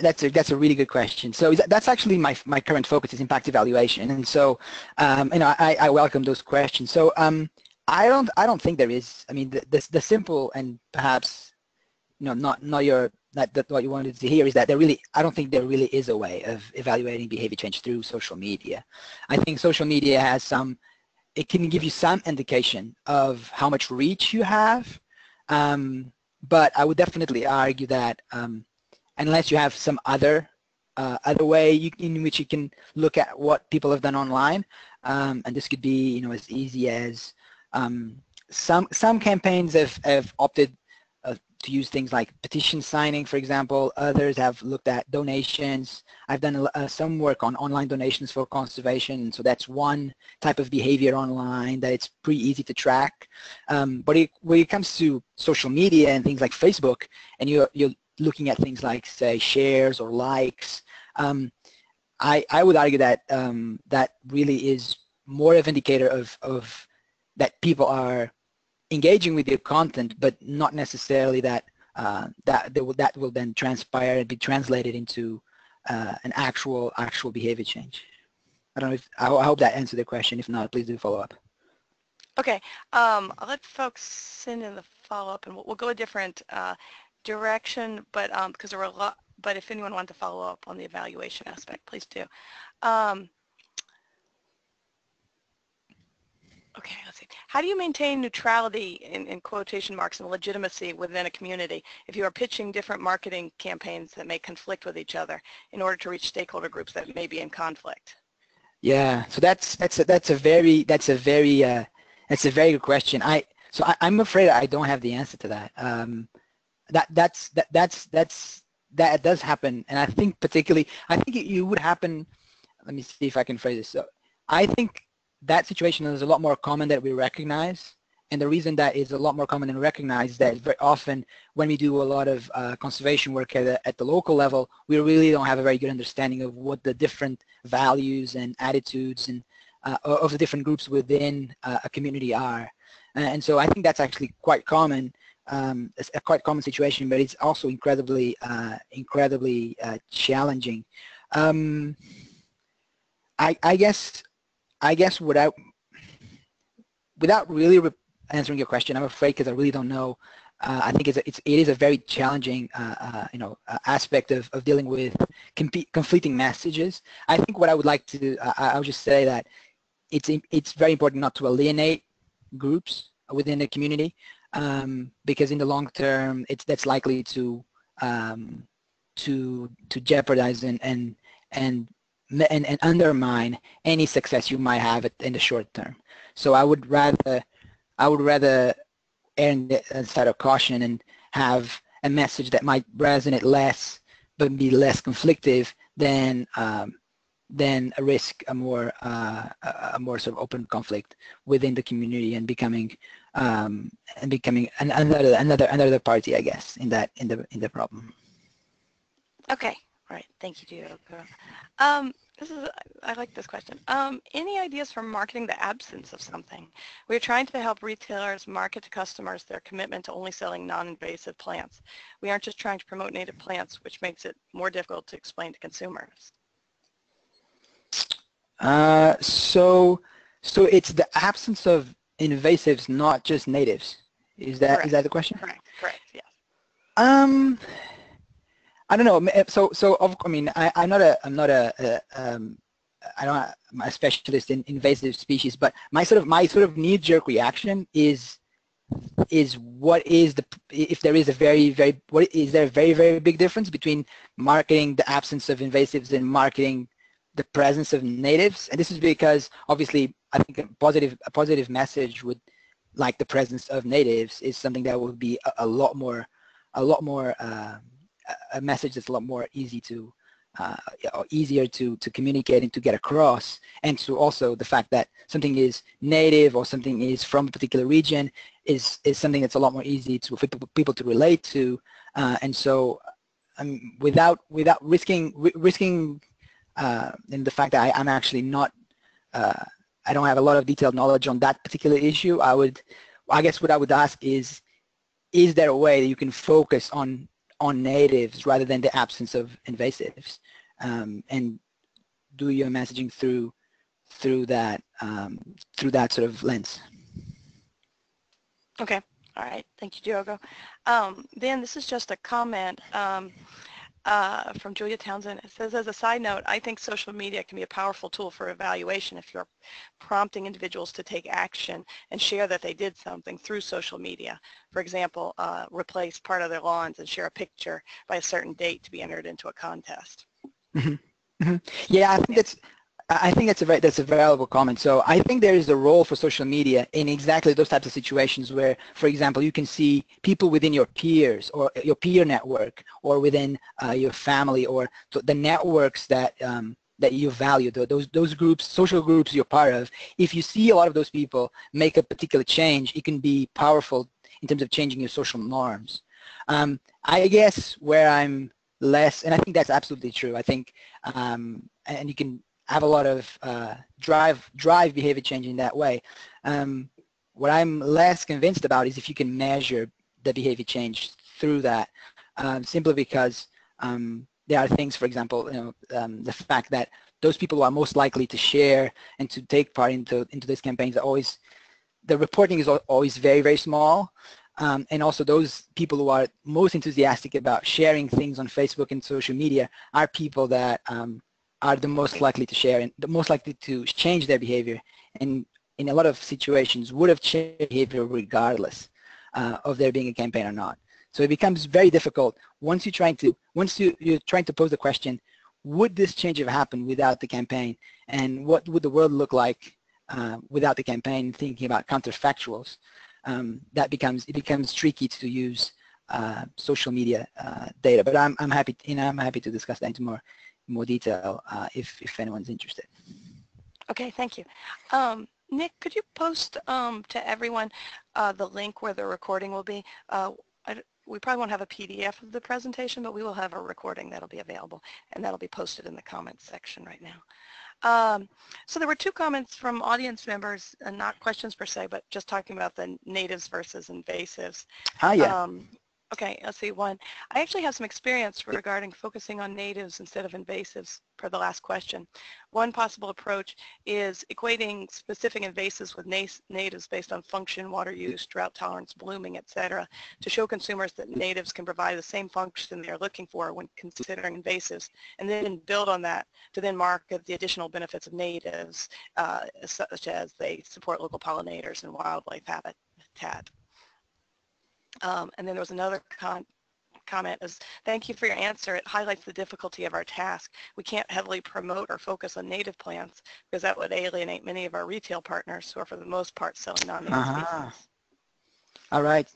That's a that's a really good question. So that's actually my my current focus is impact evaluation, and so um, you know I, I welcome those questions. So um, I don't I don't think there is. I mean the the, the simple and perhaps you know not not your that, that what you wanted to hear is that there really, I don't think there really is a way of evaluating behavior change through social media. I think social media has some, it can give you some indication of how much reach you have, um, but I would definitely argue that um, unless you have some other uh, other way you, in which you can look at what people have done online, um, and this could be you know as easy as um, some some campaigns have, have opted to use things like petition signing, for example. Others have looked at donations. I've done uh, some work on online donations for conservation, so that's one type of behavior online that it's pretty easy to track. Um, but it, when it comes to social media and things like Facebook, and you're, you're looking at things like, say, shares or likes, um, I, I would argue that um, that really is more of an indicator of, of that people are engaging with your content, but not necessarily that uh, that will, that will then transpire and be translated into uh, an actual actual behavior change. I don't know if I, I, hope that answered the question. If not, please do follow up. Okay, um, I'll let folks send in the follow up, and we'll, we'll go a different uh, direction, but um, because there were a lot. But if anyone wanted to follow up on the evaluation aspect, please do. Um, Okay, let's see. How do you maintain neutrality in, in, quotation marks and legitimacy within a community if you are pitching different marketing campaigns that may conflict with each other in order to reach stakeholder groups that may be in conflict? Yeah, so that's that's a, that's a very that's a very uh, that's a very good question. I so I, am afraid I don't have the answer to that. Um, that that's that that's that's that does happen, and I think particularly I think it, it would happen. Let me see if I can phrase this. So I think that situation is a lot more common that we recognize. And the reason that is a lot more common than recognized is that very often when we do a lot of uh, conservation work at, a, at the local level, we really don't have a very good understanding of what the different values and attitudes and uh, of the different groups within uh, a community are. And so I think that's actually quite common, um, a quite common situation, but it's also incredibly, uh, incredibly uh, challenging. Um, I, I guess I guess I without really re- answering your question, I'm afraid because I really don't know. Uh, I think it's, a, it's it is a very challenging uh, uh, you know uh, aspect of, of dealing with conflicting messages. I think what I would like to I, would just say that it's it's very important not to alienate groups within the community um, because in the long term it's that's likely to um, to to jeopardize and and and and, and undermine any success you might have in the short term. So I would rather I would rather err on the side of caution and have a message that might resonate less but be less conflictive than um, than a risk a more uh, a more sort of open conflict within the community and becoming um, and becoming another another another party I guess in that in the in the problem. Okay, right. Thank you, Diogo. Um, this is, I like this question. Um, any ideas for marketing the absence of something? We're trying to help retailers market to customers their commitment to only selling non-invasive plants. We aren't just trying to promote native plants, which makes it more difficult to explain to consumers. Uh, so, so it's the absence of invasives, not just natives. Is that correct. is that the question? Correct. Correct. Yes. Um, I don't know. So, so of, I mean, I, am not a, I'm not a, a um, I don't, I'm a specialist in invasive species, but my sort of, my sort of knee-jerk reaction is, is what is the, if there is a very, very, what is there a very, very big difference between marketing the absence of invasives and marketing the presence of natives? And this is because obviously I think a positive, a positive message would, like the presence of natives, is something that would be a, a lot more, a lot more. Um, a message that's a lot more easy to uh, easier to, to communicate and to get across and to also the fact that something is native or something is from a particular region is, is something that's a lot more easy to, for people to relate to. Uh, and so um, without without risking risking uh, in the fact that I, am actually not uh, I don't have a lot of detailed knowledge on that particular issue I would I guess what I would ask is is there a way that you can focus on on natives rather than the absence of invasives um, and do your messaging through through that um, through that sort of lens. Okay. All right. Thank you, Diogo. Um, then this is just a comment. Um, uh, from Julia Townsend. It says, as a side note, I think social media can be a powerful tool for evaluation if you're prompting individuals to take action and share that they did something through social media. For example, uh, replace part of their lawns and share a picture by a certain date to be entered into a contest. Mm -hmm. Mm -hmm. Yeah, I think that's I think that's a very, that's a valuable comment. So I think there is a role for social media in exactly those types of situations where, for example, you can see people within your peers or your peer network or within uh, your family or the networks that um, that you value, those those groups, social groups you're part of. If you see a lot of those people make a particular change, it can be powerful in terms of changing your social norms. Um, I guess where I'm less, and I think that's absolutely true. I think, um, and you can have a lot of uh, drive drive behavior change in that way. Um, what I'm less convinced about is if you can measure the behavior change through that, um, simply because um, there are things, for example, you know, um, the fact that those people who are most likely to share and to take part into into these campaigns are always the reporting is always very very small. Um, and also those people who are most enthusiastic about sharing things on Facebook and social media are people that um, are the most likely to share and the most likely to change their behavior. And in a lot of situations would have changed behavior regardless uh, of there being a campaign or not. So it becomes very difficult once you're trying to once you, you're trying to pose the question, would this change have happened without the campaign? And what would the world look like uh, without the campaign? Thinking about counterfactuals um, that becomes it becomes tricky to use uh, social media uh, data. But I'm, I'm happy know I'm happy to discuss that more more detail uh, if, if anyone's interested. Okay, thank you. Um, Nick, could you post um, to everyone uh, the link where the recording will be? Uh, I, we probably won't have a PDF of the presentation, but we will have a recording that'll be available, and that'll be posted in the comments section right now. Um, so there were two comments from audience members, and not questions per se, but just talking about the natives versus invasives. Ah, yeah. Um, Okay, let's see, one. I actually have some experience regarding focusing on natives instead of invasives per the last question. One possible approach is equating specific invasives with natives based on function, water use, drought tolerance, blooming, etc., to show consumers that natives can provide the same function they're looking for when considering invasives, and then build on that to then market the additional benefits of natives, uh, such as they support local pollinators and wildlife habitat. Um, and then there was another con comment is, thank you for your answer. It highlights the difficulty of our task. We can't heavily promote or focus on native plants because that would alienate many of our retail partners who are for the most part selling non-native uh -huh. species. All right.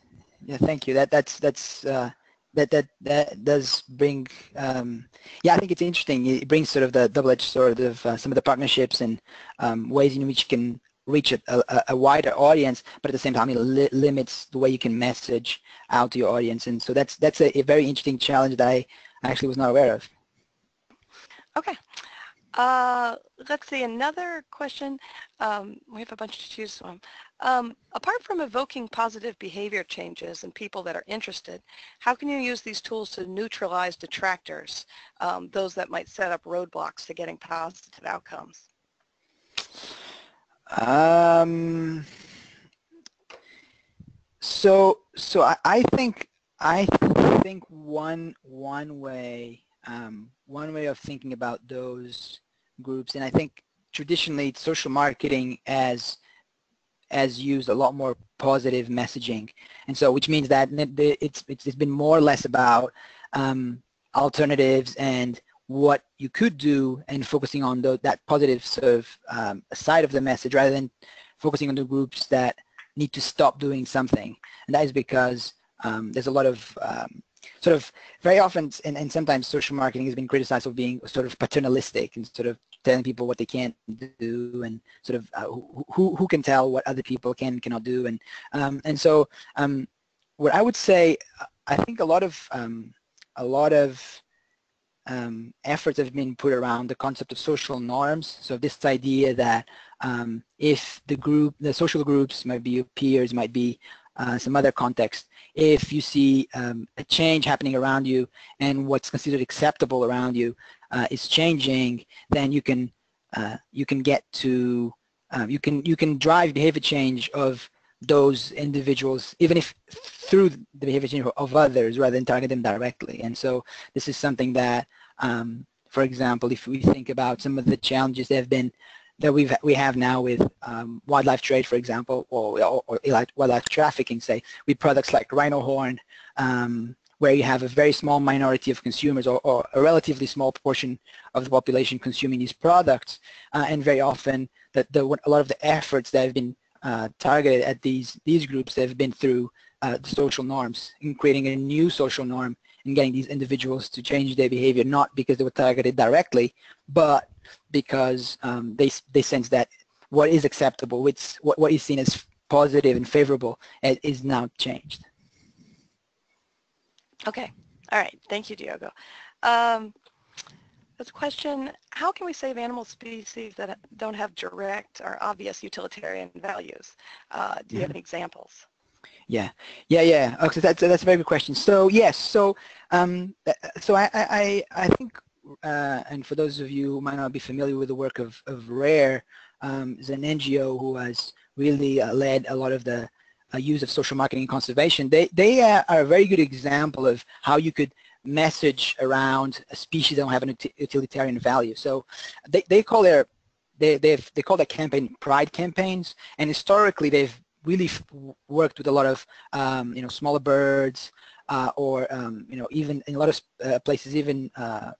Yeah, thank you. That that's that's uh, that that that does bring. Um, yeah, I think it's interesting. It brings sort of the double-edged sword of uh, some of the partnerships and um, ways in which you can reach a, a, a, wider audience, but at the same time it li limits the way you can message out to your audience. And so that's that's a, a, very interesting challenge that I actually was not aware of. Okay. Uh, let's see, another question. Um, we have a bunch to choose from. Um, apart from evoking positive behavior changes in people that are interested, how can you use these tools to neutralize detractors, um, those that might set up roadblocks to getting positive outcomes? Um, so so I, I think I think one one way um, one way of thinking about those groups, and I think traditionally social marketing as has used a lot more positive messaging, and so which means that it's it's, it's been more or less about um, alternatives and what you could do and focusing on the, that positive sort of um, side of the message rather than focusing on the groups that need to stop doing something. And that is because um, there's a lot of um, sort of very often and, and sometimes social marketing has been criticized for being sort of paternalistic and sort of telling people what they can't do and sort of uh, who, who can tell what other people can cannot do and um, and so um, what I would say I think a lot of um, a lot of um, efforts have been put around the concept of social norms. So this idea that um, if the group, the social groups might be your peers, might be uh, some other context, if you see um, a change happening around you and what's considered acceptable around you uh, is changing, then you can uh, you can get to um, you can you can drive behavior change of those individuals, even if through the behavior of others rather than target them directly. And so this is something that, um, for example, if we think about some of the challenges that have been that we've we have now with um, wildlife trade, for example, or, or, or, wildlife trafficking, say, with products like rhino horn, um, where you have a very small minority of consumers or, or, a relatively small portion of the population consuming these products, uh, and very often that the, a lot of the efforts that have been uh, targeted at these these groups that have been through uh, the social norms in creating a new social norm and getting these individuals to change their behavior not because they were targeted directly but because um, they they sense that what is acceptable which what, what is seen as positive and favorable is now changed. Okay. All right. Thank you Diogo. Um, this question, how can we save animal species that don't have direct or obvious utilitarian values? Uh, do you have any examples? Yeah, yeah, yeah. Okay, that's that's a very good question. So yes, so um, so I I I think, uh, and for those of you who might not be familiar with the work of of Rare, um, is an NGO who has really uh, led a lot of the uh, use of social marketing and conservation. They they uh, are a very good example of how you could message around a species that don't have an utilitarian value. So they, they call their they they've they call their campaign pride campaigns, and historically they've really worked with a lot of um, you know smaller birds uh, or um, you know even in a lot of uh, places even uh,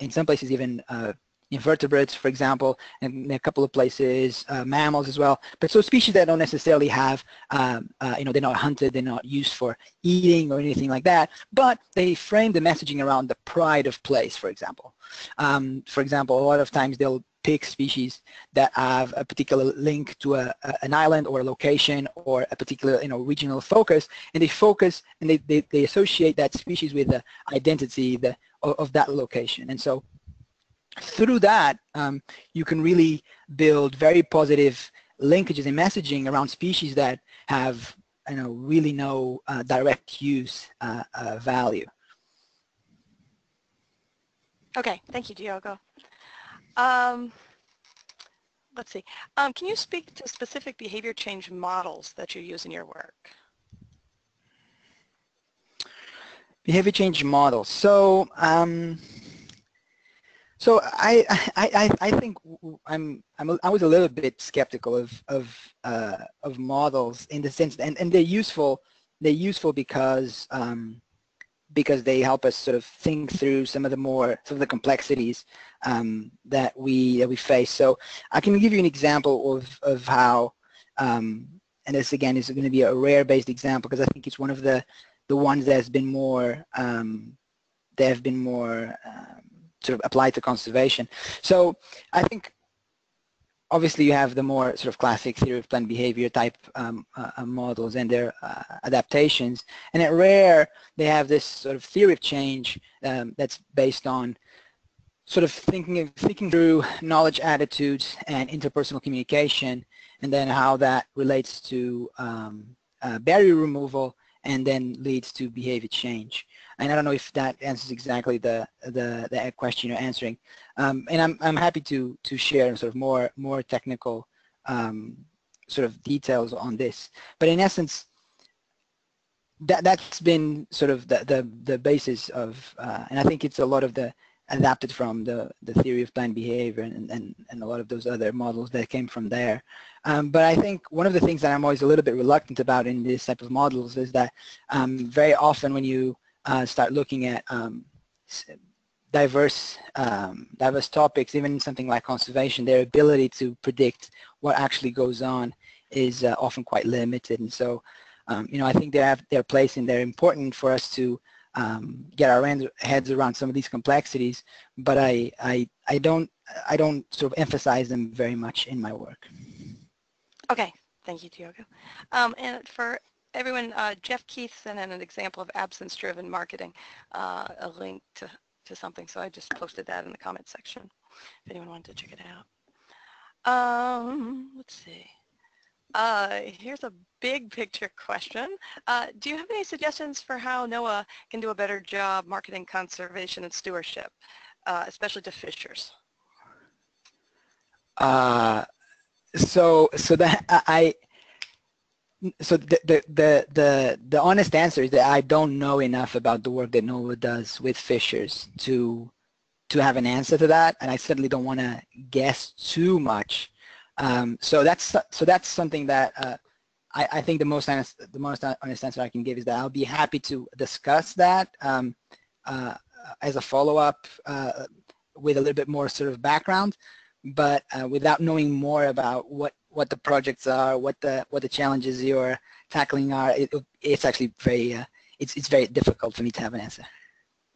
in some places even uh, invertebrates, for example, and a couple of places, uh, mammals as well. But so species that don't necessarily have, um, uh, you know, they're not hunted, they're not used for eating or anything like that, but they frame the messaging around the pride of place, for example. Um, for example, a lot of times they'll pick species that have a particular link to a, a, an island or a location or a particular you know regional focus and they focus and they, they, they associate that species with the identity the, of, of that location and so through that, um, you can really build very positive linkages and messaging around species that have you know, really no uh, direct use uh, uh, value. Okay, thank you, Diogo. Um, let's see. Um, can you speak to specific behavior change models that you use in your work? Behavior change models. So, um, so I, I, I, think I'm, I'm I was a little bit skeptical of, of, uh, of models in the sense, and, and they're useful, they're useful because, um, because they help us sort of think through some of the more, some of the complexities um, that we, that we face. So I can give you an example of, of how, um, and this again is going to be a rare-based example because I think it's one of the, the ones that has been more, um, they have been more um, sort of applied to conservation. So I think obviously you have the more sort of classic theory of planned behavior type um, uh, uh, models and their uh, adaptations. And at Rare, they have this sort of theory of change um, that's based on sort of thinking thinking through knowledge attitudes and interpersonal communication and then how that relates to um, uh, barrier removal and then leads to behavior change. And I don't know if that answers exactly the the, the question you're answering. Um, and I'm I'm happy to to share sort of more more technical um, sort of details on this. But in essence, that that's been sort of the the, the basis of, uh, and I think it's a lot of the adapted from the, the theory of planned behavior and, and, and a lot of those other models that came from there. Um, but I think one of the things that I'm always a little bit reluctant about in this type of models is that um, very often when you uh, start looking at um, diverse um, diverse topics, even something like conservation, their ability to predict what actually goes on is uh, often quite limited. And so, um, you know, I think they have their place and they're important for us to um, get our heads around some of these complexities, but I, I, I don't, I don't sort of emphasize them very much in my work. Okay, thank you, Diogo. Um, and for everyone, uh, Jeff Keith sent in an example of absence-driven marketing, uh, a link to, to something, so I just posted that in the comment section if anyone wanted to check it out. Um, let's see. Uh, here's a big picture question. Uh, do you have any suggestions for how NOAA can do a better job marketing conservation and stewardship, uh, especially to fishers? Uh, so, so that I, so the, the, the, the, honest answer is that I don't know enough about the work that NOAA does with fishers to, to have an answer to that. And I certainly don't want to guess too much um, so that's so that's something that uh, I, I, think the most honest the most honest answer I can give is that I'll be happy to discuss that um, uh, as a follow-up uh, with a little bit more sort of background, but uh, without knowing more about what what the projects are, what the what the challenges you're tackling are, it, it's actually very uh, it's it's very difficult for me to have an answer.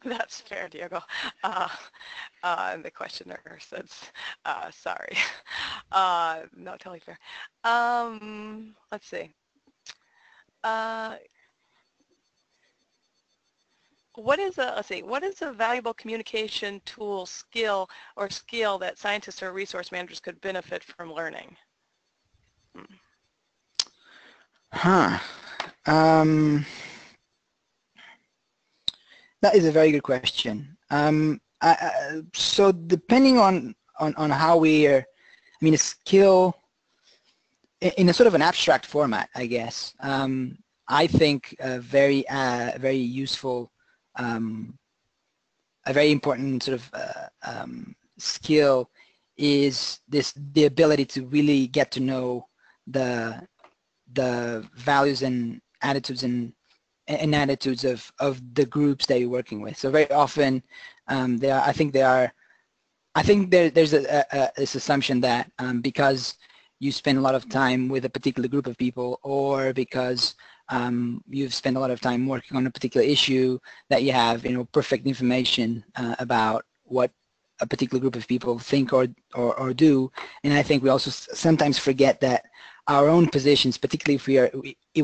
That's fair, Diego. Uh, uh, and the questioner says, uh, sorry. Uh, not totally fair. Um, let's see. Uh, what is a, let's see, what is a valuable communication tool, skill, or skill that scientists or resource managers could benefit from learning? Huh. Um, that is a very good question. Um, I, so depending on, on, on how we are, I mean, a skill in a sort of an abstract format, I guess. Um, I think a very, uh, very useful, um, a very important sort of uh, um, skill is this the ability to really get to know the the values and attitudes and and attitudes of, of the groups that you're working with. So very often, um, I think they are, I think there, there's a, a, this assumption that um, because you spend a lot of time with a particular group of people or because um, you've spent a lot of time working on a particular issue that you have, you know, perfect information uh, about what a particular group of people think or, or, or do. And I think we also sometimes forget that our own positions, particularly if we are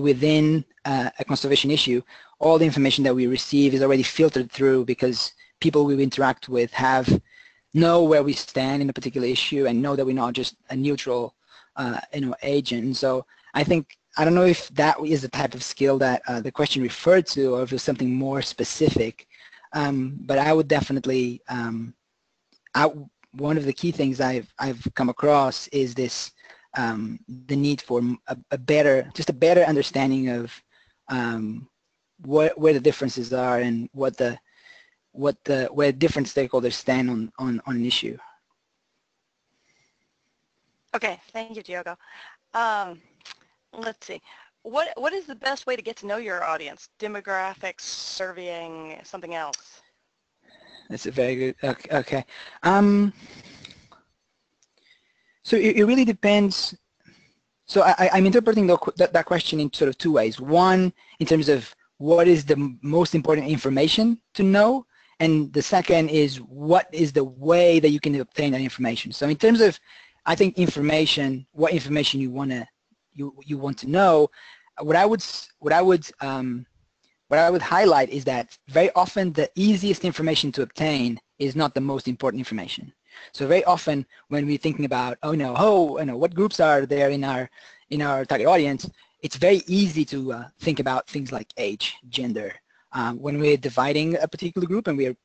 within uh, a conservation issue, all the information that we receive is already filtered through because people we interact with have know where we stand in a particular issue and know that we're not just a neutral uh, you know, agent. So I think I don't know if that is the type of skill that uh, the question referred to or if it's something more specific. Um, but I would definitely, um, I, one of the key things I've, I've come across is this, um, the need for a, a, better, just a better understanding of um, what, where the differences are and what the, what the, where different stakeholders stand on, on, on an issue. Okay, thank you, Diogo. Um, let's see. What what is the best way to get to know your audience? Demographics, surveying, something else? That's a very good. Okay. okay. Um, so it, it really depends. So I, I'm interpreting the, that, that question in sort of two ways. One, in terms of what is the most important information to know, and the second is what is the way that you can obtain that information. So in terms of, I think information, what information you want to you you want to know, what I would what I would um, what I would highlight is that very often the easiest information to obtain is not the most important information. So very often when we're thinking about, oh no, oh, you know, what groups are there in our in our target audience, it's very easy to uh, think about things like age, gender. Um, when we're dividing a particular group and we're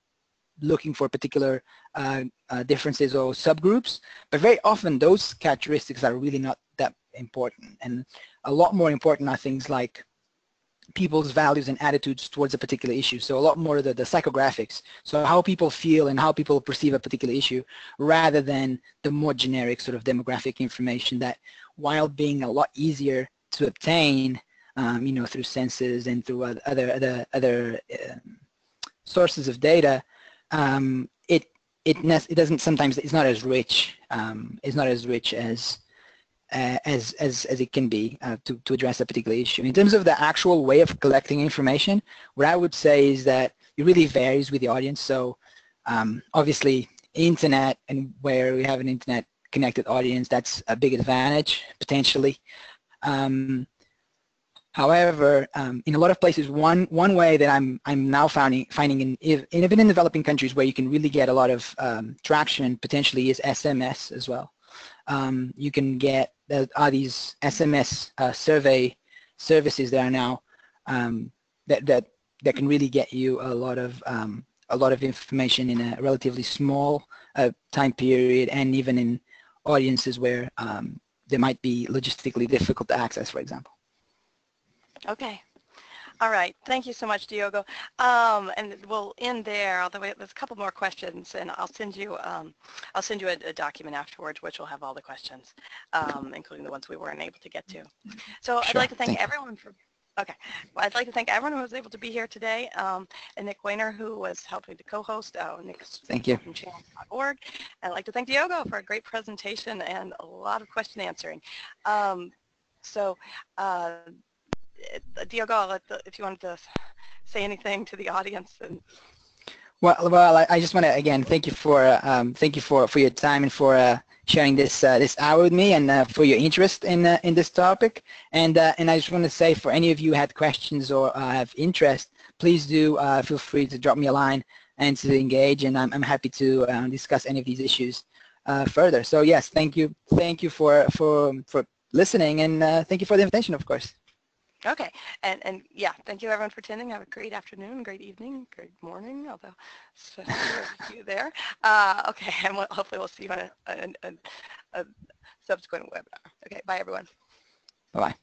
looking for particular uh, uh, differences or subgroups, but very often those characteristics are really not that important. And a lot more important are things like people's values and attitudes towards a particular issue. So a lot more the, the psychographics. So how people feel and how people perceive a particular issue rather than the more generic sort of demographic information that while being a lot easier to obtain, um, you know, through census and through other other other uh, sources of data, um, it it it doesn't sometimes it's not as rich. Um, it's not as rich as uh, as, as, as it can be uh, to, to address a particular issue. In terms of the actual way of collecting information, what I would say is that it really varies with the audience. So um, obviously internet and where we have an internet connected audience, that's a big advantage potentially. Um, however, um, in a lot of places, one, one way that I'm, I'm now finding, finding in, even in developing countries where you can really get a lot of um, traction potentially is SMS as well um, you can get there are these SMS uh, survey services that are now um, that that that can really get you a lot of um, a lot of information in a relatively small uh, time period and even in audiences where um, they might be logistically difficult to access, for example. Okay, all right. Thank you so much, Diogo. Um, and we'll end there. Although there's a couple more questions, and I'll send you um, I'll send you a, a, document afterwards, which will have all the questions, um, including the ones we weren't able to get to. So sure. I'd like to thank, thank everyone for. Okay. Well, I'd like to thank everyone who was able to be here today, um, and Nick Wehner, who was helping to co-host. Uh, Nick's thank you. from channel.org. I'd like to thank Diogo for a great presentation and a lot of question answering. Um, so uh, uh, Diogo, if you wanted to say anything to the audience. And... Well, well, I, just want to again thank you for um, thank you for for your time and for uh, sharing this uh, this hour with me and uh, for your interest in uh, in this topic. And uh, and I just want to say for any of you had questions or have interest, please do feel free to drop me a line and to engage. And I'm I'm happy to discuss any of these issues further. So yes, thank you, thank you for for for listening, and thank you for the invitation, of course. Okay, and and yeah, thank you everyone for attending. Have a great afternoon, great evening, great morning, although you there. Uh, okay, and we'll, hopefully we'll see you on a, a, a, a subsequent webinar. Okay, bye everyone. Bye-bye.